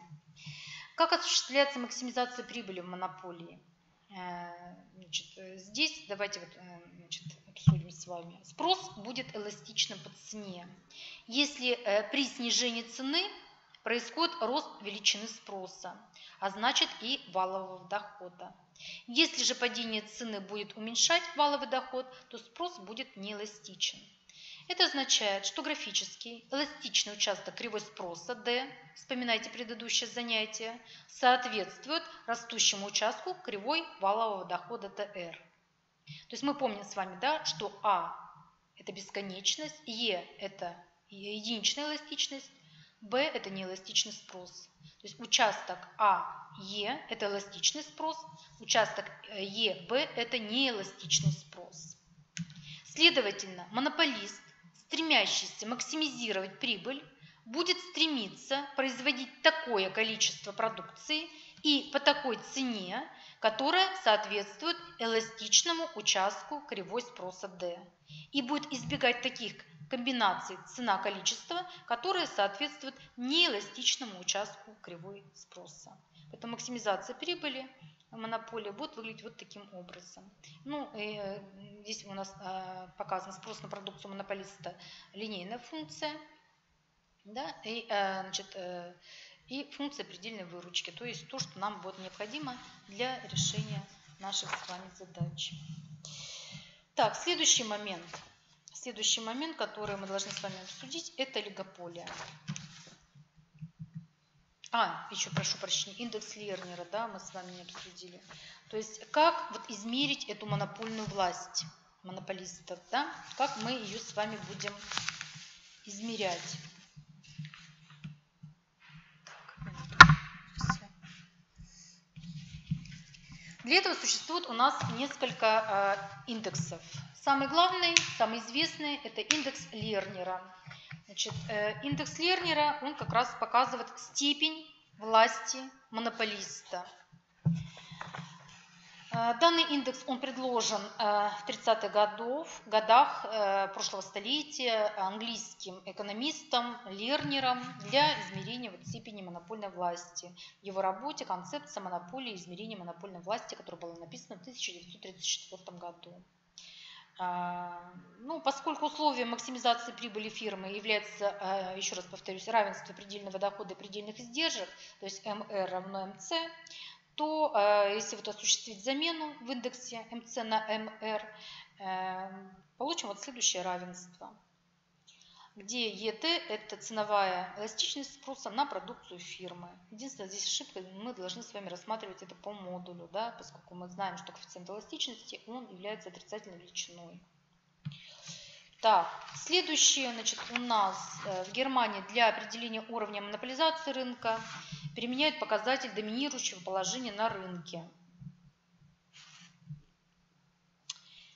Как осуществляется максимизация прибыли в монополии? Э, значит, э, здесь давайте вот, э, значит, обсудим с вами. Спрос будет эластичным по цене. Если при снижении цены происходит рост величины спроса, а значит и валового дохода. Если же падение цены будет уменьшать валовый доход, то спрос будет неэластичен. Это означает, что графический эластичный участок кривой спроса D, вспоминайте предыдущее занятие, соответствует растущему участку кривой валового дохода TR. То есть мы помним с вами, да, что А – это бесконечность, Е – это единичная эластичность, B – это неэластичный спрос. То есть участок А, Е – это эластичный спрос, участок Е, Б – это неэластичный спрос. Следовательно, монополист стремящийся максимизировать прибыль, будет стремиться производить такое количество продукции и по такой цене, которая соответствует эластичному участку кривой спроса D. И будет избегать таких комбинаций цена-количество, которые соответствуют неэластичному участку кривой спроса. Поэтому максимизация прибыли монополия будет выглядеть вот таким образом. Ну, и э, здесь у нас э, показан спрос на продукцию монополиста линейная функция, да, и, э, значит, и функция предельной выручки, то есть то, что нам будет необходимо для решения наших с вами задач. Так, следующий момент. Следующий момент, который мы должны с вами обсудить, это олигополия. А, еще прошу прощения, индекс Лернера, да, мы с вами не обсудили. То есть как вот измерить эту монопольную власть монополистов, да, как мы ее с вами будем измерять. Для этого существует у нас несколько э, индексов. Самый главный, самый известный – это индекс Лернера. Значит, э, индекс Лернера, он как раз показывает степень власти монополиста. Э, данный индекс он предложен э, в 30-х годов, годах прошлого столетия английским экономистом Лернером для измерения вот степени монопольной власти. В его работе «Концепция монополии и измерения монопольной власти», которая была написана в 1934 году. А, ну, поскольку условием максимизации прибыли фирмы является, а, еще раз повторюсь, равенство предельного дохода и предельных издержек, то есть МР равно МЦ, то а, если вот осуществить замену в индексе МЦ на МР, э, получим вот следующее равенство где ЕТ – это ценовая эластичность спроса на продукцию фирмы. Единственное, здесь ошибка, мы должны с вами рассматривать это по модулю, да, поскольку мы знаем, что коэффициент эластичности он является отрицательной величиной. Так, следующее, значит, у нас э, в Германии для определения уровня монополизации рынка применяют показатель доминирующего положения на рынке.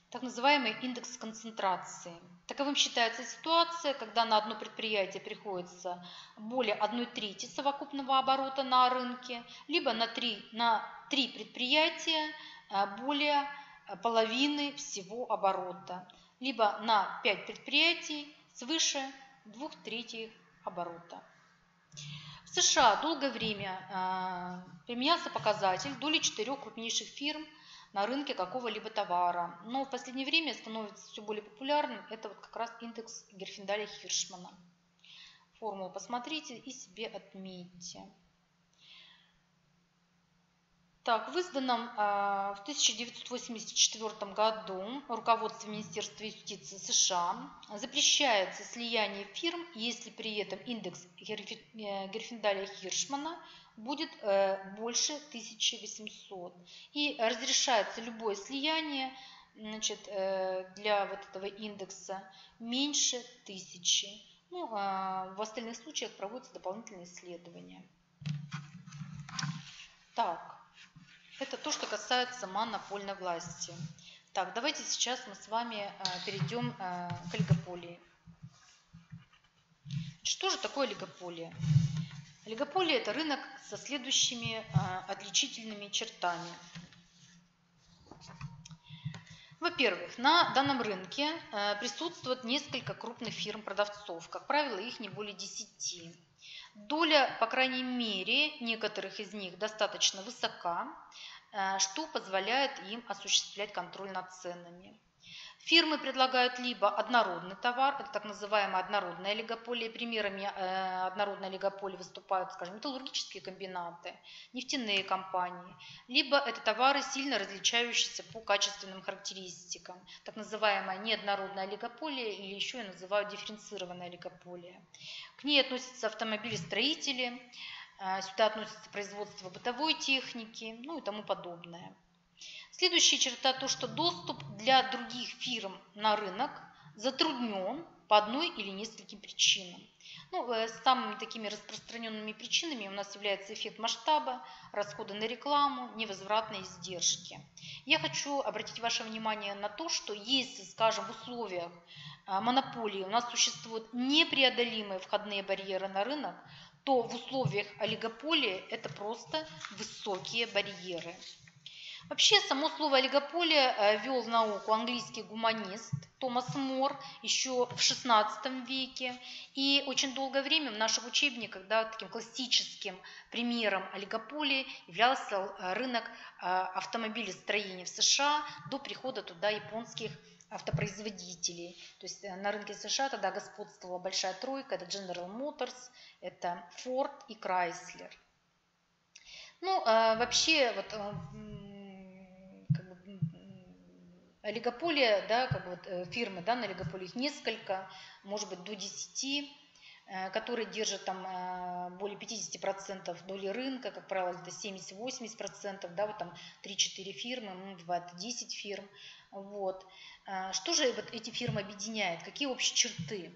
Так называемый индекс концентрации – Таковым считается ситуация, когда на одно предприятие приходится более 1 трети совокупного оборота на рынке, либо на 3, на 3 предприятия э, более половины всего оборота, либо на 5 предприятий свыше двух третьих оборота. В США долгое время э, применялся показатель доли четырех крупнейших фирм на рынке какого-либо товара. Но в последнее время становится все более популярным. Это вот как раз индекс Герфиндаля-Хиршмана. Формулу посмотрите и себе отметьте. Так, в изданном а, в 1984 году руководство Министерства юстиции США запрещается слияние фирм, если при этом индекс э, Герфиндаля-Хиршмана будет э, больше 1800. И разрешается любое слияние значит, э, для вот этого индекса меньше 1000. Ну, а в остальных случаях проводятся дополнительные исследования. Так. Это то, что касается монопольной власти. Так, давайте сейчас мы с вами э, перейдем к олигополии. Что же такое олигополия? Олигополия – это рынок со следующими э, отличительными чертами. Во-первых, на данном рынке присутствует несколько крупных фирм-продавцов, как правило, их не более 10. Доля, по крайней мере, некоторых из них достаточно высока, э, что позволяет им осуществлять контроль над ценами. Фирмы предлагают либо однородный товар, это так называемая однородная олигополия. Примерами э, однородной олигополии выступают, скажем, металлургические комбинаты, нефтяные компании. Либо это товары, сильно различающиеся по качественным характеристикам. Так называемая неоднородная олигополия или еще и называют дифференцированная олигополия. К ней относятся автомобилестроители, э, сюда относится производство бытовой техники, ну и тому подобное. Следующая черта то, что доступ для других фирм на рынок затруднен по одной или нескольким причинам. Ну, э, самыми такими распространенными причинами у нас является эффект масштаба, расходы на рекламу, невозвратные издержки. Я хочу обратить ваше внимание на то, что если, скажем, в условиях э, монополии у нас существуют непреодолимые входные барьеры на рынок, то в условиях олигополии это просто высокие барьеры. Вообще, само слово олигополия э, вел в науку английский гуманист Томас Мор еще в XVI веке. И очень долгое время в наших учебниках да, таким классическим примером олигополии являлся э, рынок э, автомобилестроения в США до прихода туда японских автопроизводителей. То есть на рынке США тогда господствовала большая тройка, это General Motors, это Ford и Chrysler. Ну, вообще, вот Олигополия, да, как вот э, фирмы, да, на олигополии их несколько, может быть, до 10, э, которые держат там э, более 50% доли рынка, как правило, это 70-80%, да, вот там 3-4 фирмы, ну, бывает 10 фирм. Вот. Что же вот эти фирмы объединяет? Какие общие черты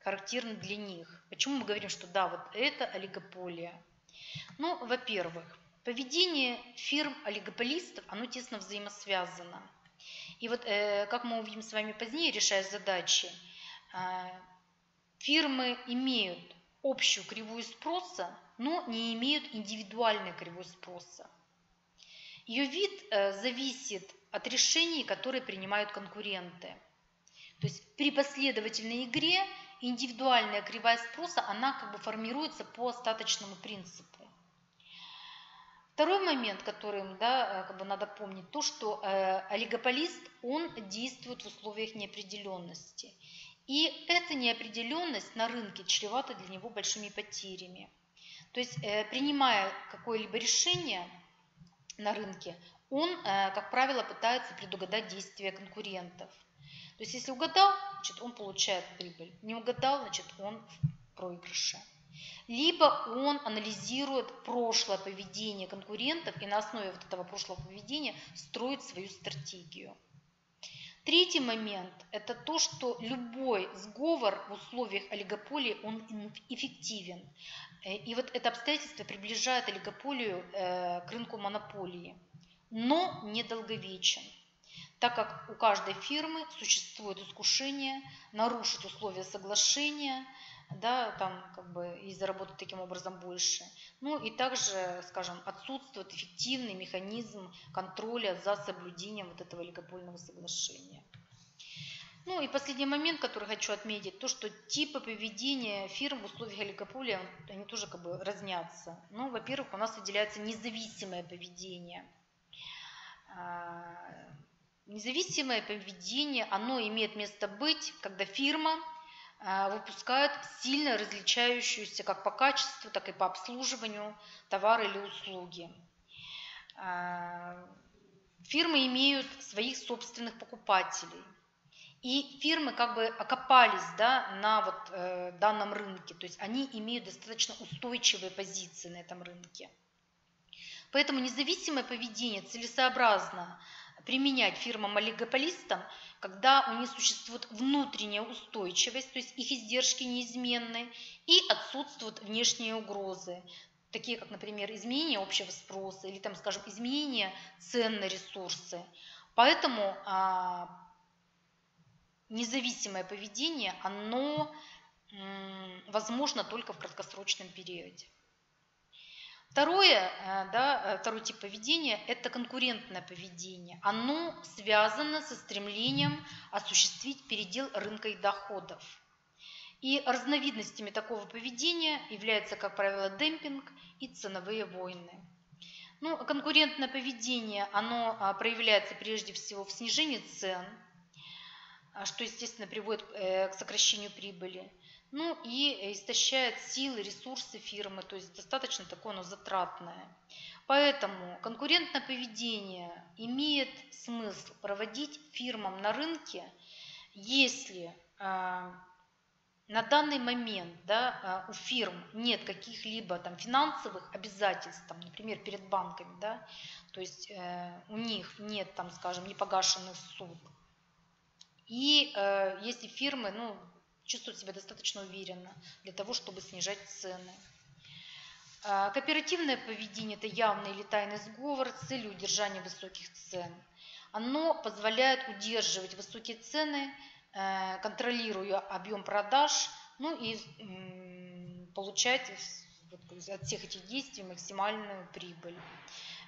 характерны для них? Почему мы говорим, что да, вот это олигополия? Ну, во-первых, поведение фирм олигополистов, оно тесно взаимосвязано. И вот, э, как мы увидим с вами позднее, решая задачи, э, фирмы имеют общую кривую спроса, но не имеют индивидуальной кривой спроса. Ее вид э, зависит от решений, которые принимают конкуренты. То есть при последовательной игре индивидуальная кривая спроса, она как бы формируется по остаточному принципу. Второй момент, который да, э, как бы надо помнить, то, что э, олигополист, он действует в условиях неопределенности. И эта неопределенность на рынке чревата для него большими потерями. То есть, э, принимая какое-либо решение на рынке, он, э, как правило, пытается предугадать действия конкурентов. То есть, если угадал, значит, он получает прибыль. Не угадал, значит, он в проигрыше либо он анализирует прошлое поведение конкурентов и на основе вот этого прошлого поведения строит свою стратегию. Третий момент – это то, что любой сговор в условиях олигополии, он эффективен. И вот это обстоятельство приближает олигополию э, к рынку монополии, но недолговечен так как у каждой фирмы существует искушение нарушить условия соглашения, да, там как бы и заработать таким образом больше. Ну и также, скажем, отсутствует эффективный механизм контроля за соблюдением вот этого олигопольного соглашения. Ну и последний момент, который хочу отметить, то, что типы поведения фирм в условиях олигополия, они тоже как бы разнятся. Ну, во-первых, у нас выделяется независимое поведение. А, независимое поведение, оно имеет место быть, когда фирма а, выпускает сильно различающуюся как по качеству, так и по обслуживанию товары или услуги. А, фирмы имеют своих собственных покупателей. И фирмы как бы окопались да, на вот, э, данном рынке, то есть они имеют достаточно устойчивые позиции на этом рынке. Поэтому независимое поведение целесообразно применять фирмам-олигополистам, когда у них существует внутренняя устойчивость, то есть их издержки неизменны, и отсутствуют внешние угрозы, такие как, например, изменение общего спроса или, там, скажем, изменение цен на ресурсы. Поэтому а, независимое поведение, оно возможно только в краткосрочном периоде. Второе, э, да, э, второй тип поведения – это конкурентное поведение. Оно связано со стремлением осуществить передел рынка и доходов. И разновидностями такого поведения являются, как правило, демпинг и ценовые войны. Ну, конкурентное поведение, оно а, проявляется прежде всего в снижении цен – а что, естественно, приводит э, к сокращению прибыли. Ну и истощает силы, ресурсы фирмы, то есть достаточно такое оно затратное. Поэтому конкурентное поведение имеет смысл проводить фирмам на рынке, если э, на данный момент да, а, у фирм нет каких-либо там финансовых обязательств, там, например, перед банками, да, то есть э, у них нет, там, скажем, непогашенных суд, и э, если фирмы ну, чувствуют себя достаточно уверенно для того, чтобы снижать цены. Э, кооперативное поведение – это явный или тайный сговор с целью удержания высоких цен. Оно позволяет удерживать высокие цены, э, контролируя объем продаж, ну и получать от всех этих действий максимальную прибыль.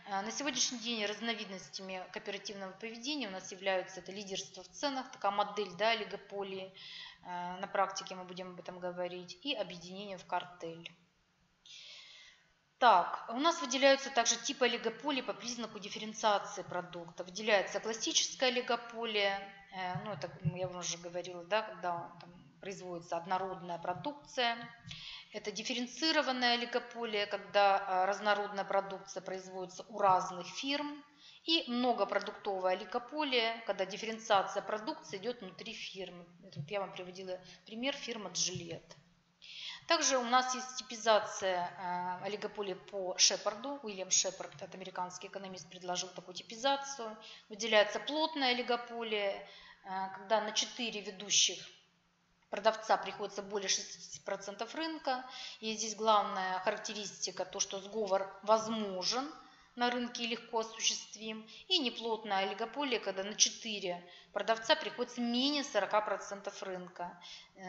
Э, на сегодняшний день разновидностями кооперативного поведения у нас являются это лидерство в ценах, такая модель да, олигополии, на практике мы будем об этом говорить, и объединение в картель. Так, у нас выделяются также типы олигополии по признаку дифференциации продукта. Выделяется классическая олигополия, э, ну это я уже говорила, да, когда там производится однородная продукция. Это дифференцированная олигополия, когда а, разнородная продукция производится у разных фирм. И многопродуктовая олигополия, когда дифференциация продукции идет внутри фирмы. Я вам приводила пример фирма Джилет. Также у нас есть типизация а, олигополии по Шепарду. Уильям Шепард, это американский экономист, предложил такую типизацию. Выделяется плотная олигополия, а, когда на 4 ведущих продавца приходится более 60% рынка. И здесь главная характеристика, то, что сговор возможен на рынке легко осуществим. И неплотная олигополия, когда на 4 продавца приходится менее 40% рынка.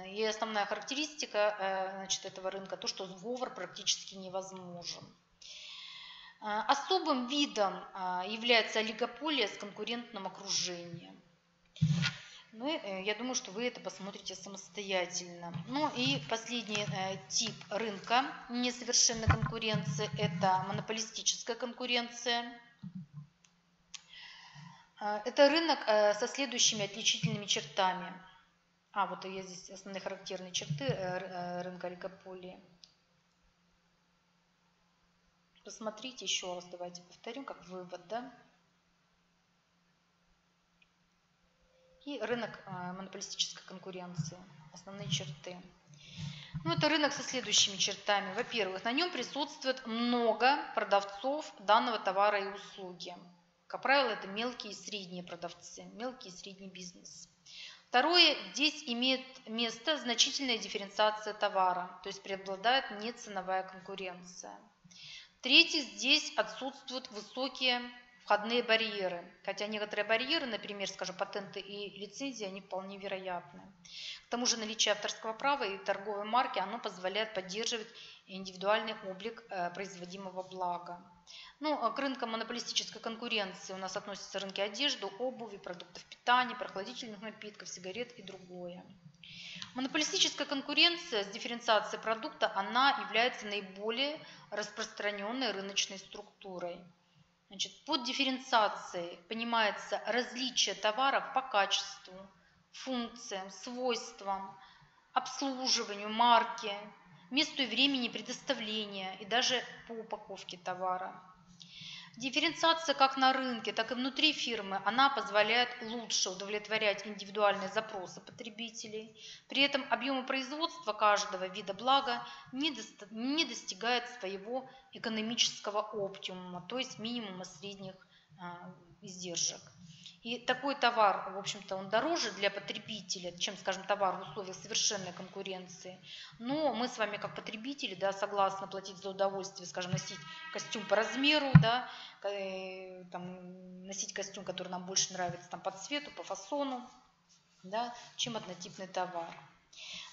И основная характеристика э, значит, этого рынка, то, что сговор практически невозможен. Э, особым видом э, является олигополия с конкурентным окружением. Ну, э, я думаю, что вы это посмотрите самостоятельно. Ну и последний э, тип рынка несовершенной конкуренции – это монополистическая конкуренция. Э, это рынок со следующими отличительными чертами. А, вот я здесь основные характерные черты рынка олигополии. Посмотрите еще раз, давайте повторим, как вывод, да? И рынок а, монополистической конкуренции. Основные черты. Ну, это рынок со следующими чертами. Во-первых, на нем присутствует много продавцов данного товара и услуги. Как правило, это мелкие и средние продавцы, мелкий и средний бизнес. Второе, здесь имеет место значительная дифференциация товара, то есть преобладает неценовая конкуренция. Третье, здесь отсутствуют высокие входные барьеры. Хотя некоторые барьеры, например, скажем, патенты и лицензии, они вполне вероятны. К тому же наличие авторского права и торговой марки, оно позволяет поддерживать индивидуальный облик э, производимого блага. Ну, а к рынкам монополистической конкуренции у нас относятся рынки одежды, обуви, продуктов питания, прохладительных напитков, сигарет и другое. Монополистическая конкуренция с дифференциацией продукта, она является наиболее распространенной рыночной структурой. Значит, под дифференциацией понимается различие товаров по качеству, функциям, свойствам, обслуживанию, марке, месту и времени предоставления и даже по упаковке товара. Дифференциация как на рынке, так и внутри фирмы, она позволяет лучше удовлетворять индивидуальные запросы потребителей. При этом объемы производства каждого вида блага не, достигает своего экономического оптимума, то есть минимума средних а, издержек. И такой товар, в общем-то, он дороже для потребителя, чем, скажем, товар в условиях совершенной конкуренции. Но мы с вами, как потребители, да, согласны платить за удовольствие, скажем, носить костюм по размеру, да, э, там, носить костюм, который нам больше нравится там, по цвету, по фасону, да, чем однотипный товар.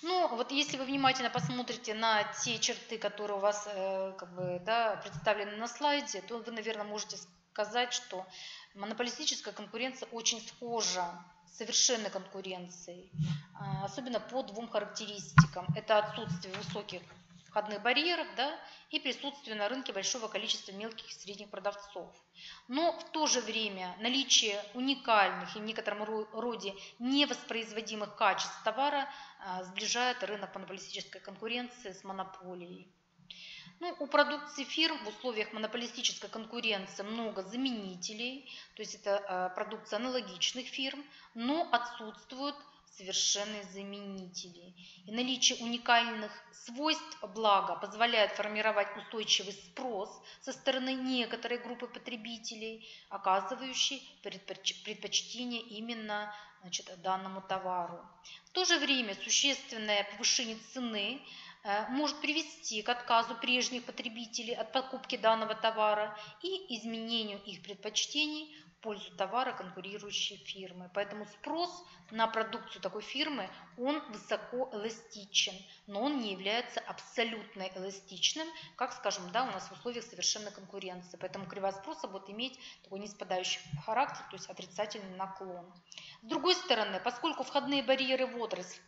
Ну, вот если вы внимательно посмотрите на те черты, которые у вас э, как бы, да, представлены на слайде, то вы, наверное, можете сказать, что монополистическая конкуренция очень схожа с совершенной конкуренцией, а, особенно по двум характеристикам. Это отсутствие высоких входных барьеров да, и присутствие на рынке большого количества мелких и средних продавцов. Но в то же время наличие уникальных и в некотором роде невоспроизводимых качеств товара а, сближает рынок монополистической конкуренции с монополией. Ну, у продукции фирм в условиях монополистической конкуренции много заменителей, то есть это э, продукция аналогичных фирм, но отсутствуют совершенные заменители. И наличие уникальных свойств блага позволяет формировать устойчивый спрос со стороны некоторой группы потребителей, оказывающей предпочтение именно значит, данному товару. В то же время существенное повышение цены может привести к отказу прежних потребителей от покупки данного товара и изменению их предпочтений в пользу товара конкурирующей фирмы. Поэтому спрос на продукцию такой фирмы, он высоко эластичен, но он не является абсолютно эластичным, как, скажем, да, у нас в условиях совершенной конкуренции. Поэтому кривая спроса будет иметь такой неспадающий характер, то есть отрицательный наклон. С другой стороны, поскольку входные барьеры в отрасль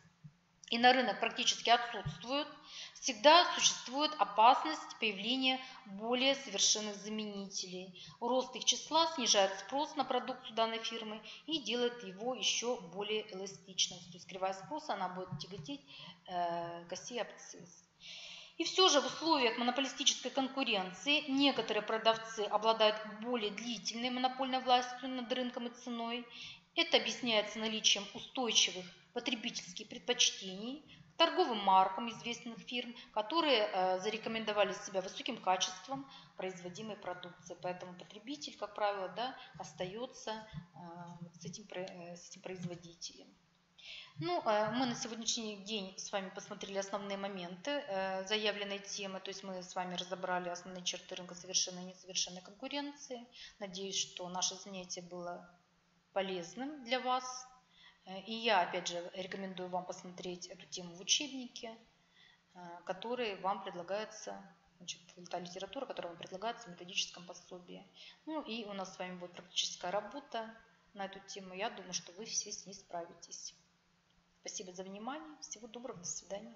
и на рынок практически отсутствуют, всегда существует опасность появления более совершенных заменителей. Рост их числа снижает спрос на продукцию данной фирмы и делает его еще более эластичным. То есть кривая спроса она будет тяготеть э, оси абсцисс. И все же в условиях монополистической конкуренции некоторые продавцы обладают более длительной монопольной властью над рынком и ценой. Это объясняется наличием устойчивых потребительских предпочтений к торговым маркам известных фирм, которые э, зарекомендовали себя высоким качеством производимой продукции. Поэтому потребитель, как правило, да, остается э, с этим, э, с этим производителем. Ну, мы на сегодняшний день с вами посмотрели основные моменты заявленной темы, то есть мы с вами разобрали основные черты рынка совершенной и несовершенной конкуренции. Надеюсь, что наше занятие было полезным для вас. Э, и я, опять же, рекомендую вам посмотреть эту тему в учебнике, э, который вам предлагается, значит, та литература, которая вам предлагается в методическом пособии. Ну и у нас с вами будет практическая работа на эту тему. Я думаю, что вы все с ней справитесь. Спасибо за внимание. Всего доброго. До свидания.